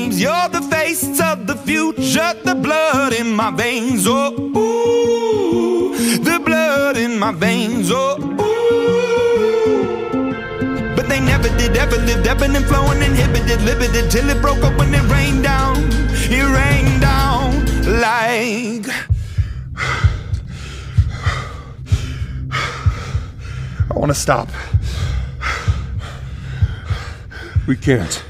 Flames. You're the face of the future, the blood in my veins. Oh, ooh, the blood in my veins. Oh, ooh. But they never did, ever lived, ebbing and flowing, inhibited, limited, till it broke up when it rained down. It rained down like. I want to stop. We can't.